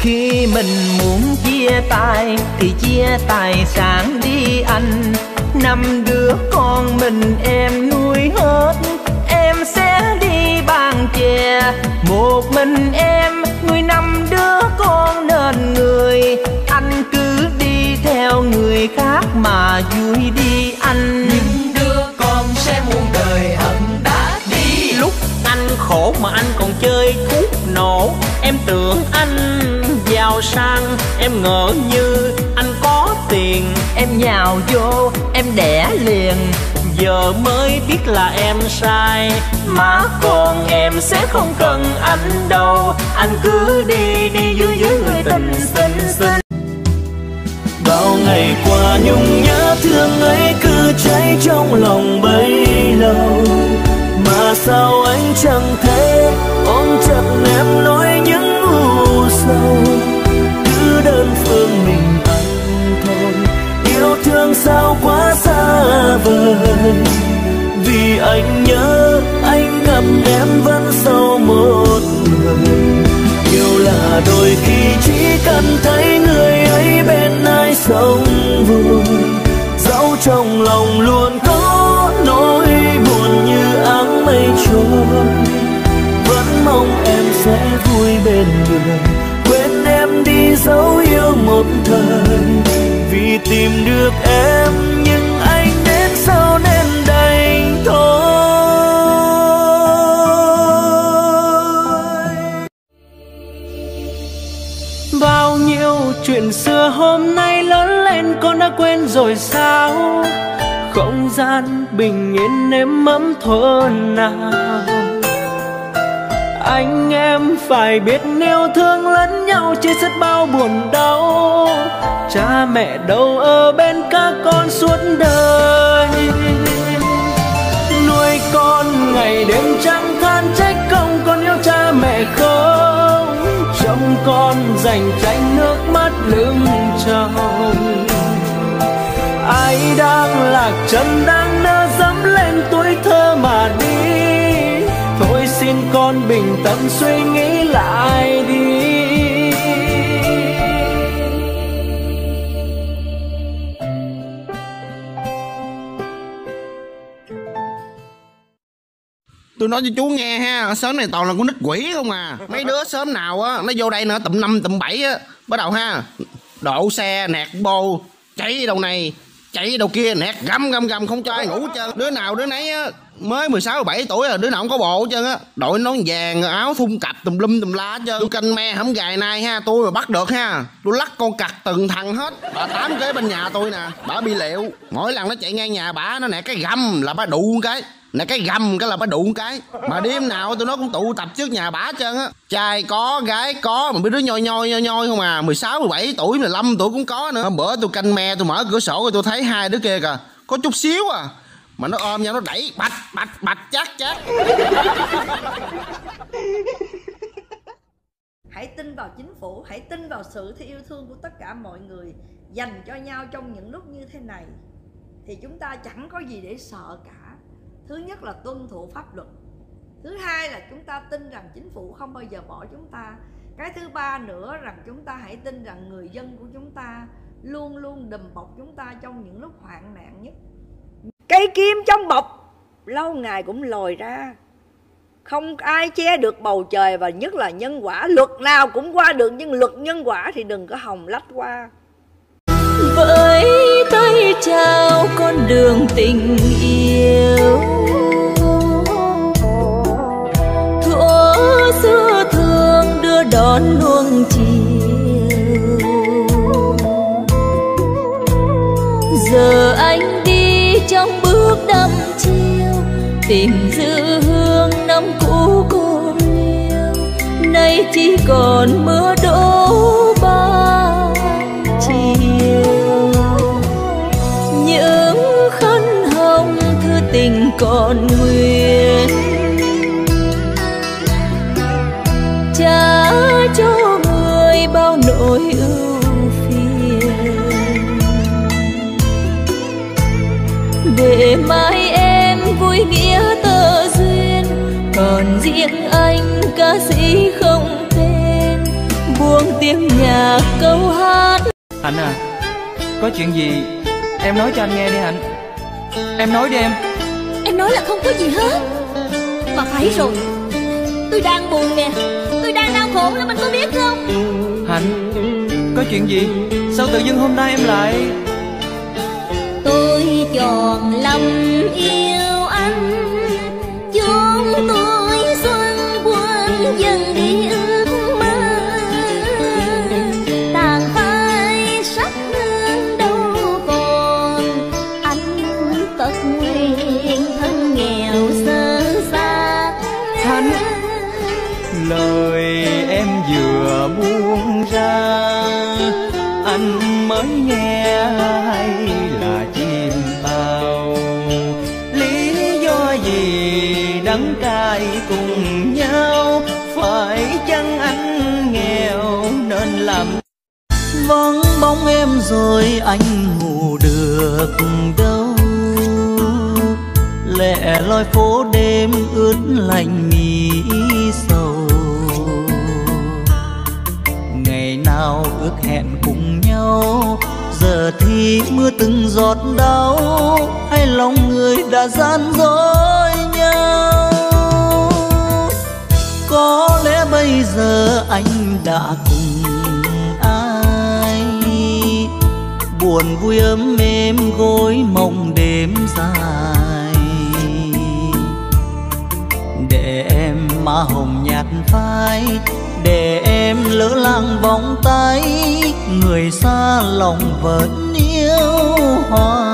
khi mình muốn chia tay thì chia tài sản đi anh. Năm đứa con mình em nuôi hết em sẽ đi bàn chè. Một mình em nuôi năm đứa con nên người. Anh cứ đi theo người khác mà vui đi anh. Những đứa con sẽ muôn đời hận đã đi. Lúc anh khổ mà anh còn chơi thuốc nổ em tưởng anh giàu sang, em ngỡ như anh có tiền. Em nhào vô, em đẻ liền. Giờ mới biết là em sai. Má con em sẽ không cần anh đâu. Anh cứ đi đi dưới dưới người tình xinh xinh bao ngày qua nhung nhớ thương ấy cứ cháy trong lòng bấy lâu. Mà sao anh chẳng thấy vì anh nhớ anh gặp em vẫn sau một người. Yêu là đôi khi chỉ cần thấy người ấy bên ai sống vui. Dẫu trong lòng luôn có nỗi buồn như áng mây trôi, vẫn mong em sẽ vui bên người. Quên em đi dấu yêu một thời, vì tìm được em chuyện xưa hôm nay lớn lên con đã quên rồi sao? Không gian bình yên êm ấm thôn nào. Anh em phải biết yêu thương lẫn nhau chia sẻ bao buồn đau. Cha mẹ đâu ở bên các con suốt đời. Con dành tranh nước mắt lưng tròng ai đang lạc chân đang nỡ dẫm lên tuổi thơ mà đi. Thôi xin con bình tâm suy nghĩ lại. Tôi nói cho chú nghe ha, sớm này toàn là con nít quỷ không à. Mấy đứa sớm nào á, nó vô đây nữa tụm năm tụm bảy á, bắt đầu ha. Đổ xe, nẹt bô chạy đầu này chạy đầu kia, nẹt găm găm găm, không cho ai ngủ chân trơn. Đứa nào đứa nấy á, mới 16 17 tuổi rồi đứa nào không có bộ hết trơn á. Đội nón vàng, áo thun cặp, tùm lum, tùm la hết trơn. Tôi canh me hổng gài nay ha, tôi mà bắt được ha. Tôi lắc con cặc từng thằng hết. Bà tám kế bên nhà tôi nè, bà bị liệu mỗi lần nó chạy ngang nhà, bà nó nè cái gầm là bà đụ cái nè cái gầm cái là bà đụng cái. Mà đêm nào tụi nó cũng tụ tập trước nhà bả trơn á. Trai có, gái có, mà mấy đứa nhoi nhoi nhoi nhoi không à. 16 17 tuổi 15 tuổi cũng có nữa. Hôm bữa tôi canh me tôi mở cửa sổ rồi tôi thấy hai đứa kia kìa. Có chút xíu à. Mà nó ôm nhau, nó đẩy, bạch bạch bạch, chát chát. Hãy tin vào chính phủ, hãy tin vào sự yêu thương của tất cả mọi người, dành cho nhau trong những lúc như thế này. Thì chúng ta chẳng có gì để sợ cả thứ nhất là tuân thủ pháp luật. Thứ hai là chúng ta tin rằng chính phủ không bao giờ bỏ chúng ta. Cái thứ ba nữa rằng chúng ta hãy tin rằng người dân của chúng ta luôn luôn đùm bọc chúng ta trong những lúc hoạn nạn nhất. Cây kim trong bọc, lâu ngày cũng lòi ra. Không ai che được bầu trời và nhất là nhân quả. Luật nào cũng qua được, nhưng luật nhân quả thì đừng có hòng lách qua tay chào con đường tình yêu. Thuở xưa thương đưa đón luồng chiều. Giờ anh đi trong bước đăm chiều, tìm giữ hương năm cũ cô liêu. Nay chỉ còn mưa đổ còn nguyện. Trả cho người bao nỗi ưu phiền. Để mai em vui nghĩa tơ duyên, còn riêng anh ca sĩ không tên. Buông tiếng nhạc câu hát. Hạnh à Có chuyện gì? Em nói cho anh nghe đi Hạnh. Em nói đi em. Em nói là không có gì hết. Mà phải rồi. Tôi đang buồn nè. Tôi đang đau khổ lắm anh có biết không? Hạnh Có chuyện gì? Sao tự dưng hôm nay em lại? Tôi chọn lầm Anh mới nghe hay là chim bao Lý do gì đắng cay cùng nhau? Phải chăng anh nghèo nên làm? Vắng bóng em rồi anh ngủ được đâu? Lẻ loi phố đêm ướt lạnh mi nào ước hẹn cùng nhau? Giờ thì mưa từng giọt đau hay lòng người đã gian dối nhau. Có lẽ bây giờ anh đã cùng ai? Buồn vui ấm êm gối mộng đêm dài. Để em má hồng nhạt phai để em lỡ làng vòng tay người xa lòng vẫn yêu hoài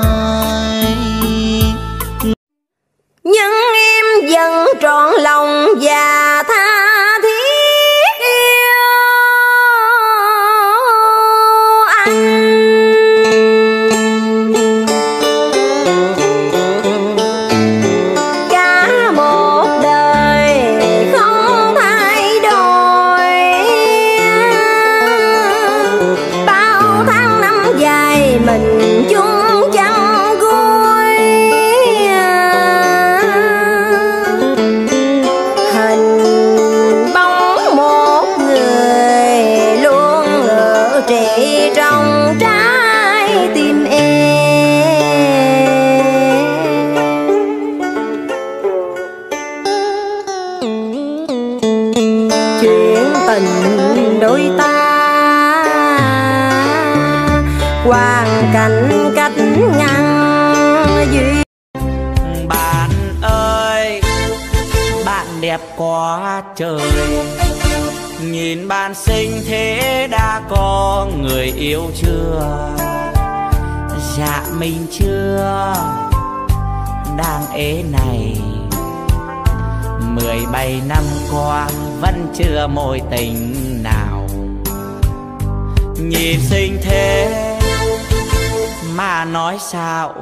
đẹp quá trời. Nhìn bạn xinh thế đã có người yêu chưa? Dạ mình chưa. Đang ế này. Mười bảy năm qua vẫn chưa mối tình nào. Nhìn xinh thế mà nói sao?